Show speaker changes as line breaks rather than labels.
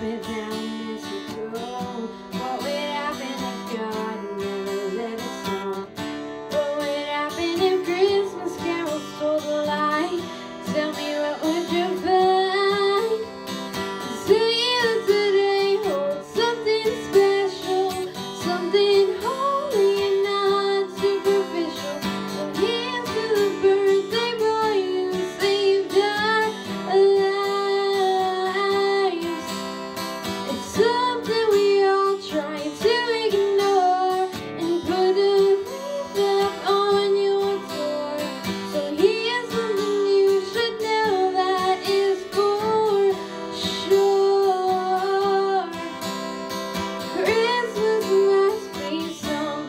with down.